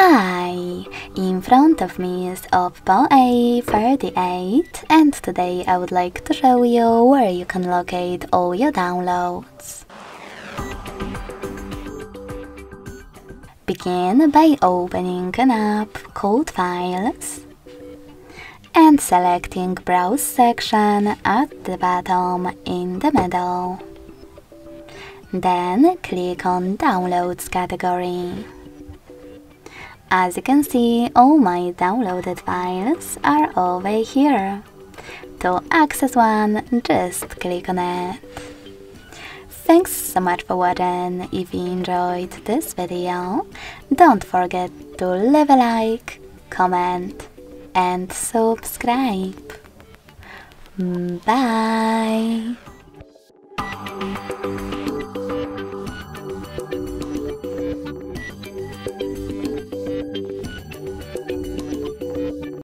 Hi, in front of me is Oppo A38 and today I would like to show you where you can locate all your downloads. Begin by opening an app called Files and selecting Browse section at the bottom in the middle. Then click on Downloads category. As you can see, all my downloaded files are over here. To access one, just click on it. Thanks so much for watching. If you enjoyed this video, don't forget to leave a like, comment and subscribe. Bye!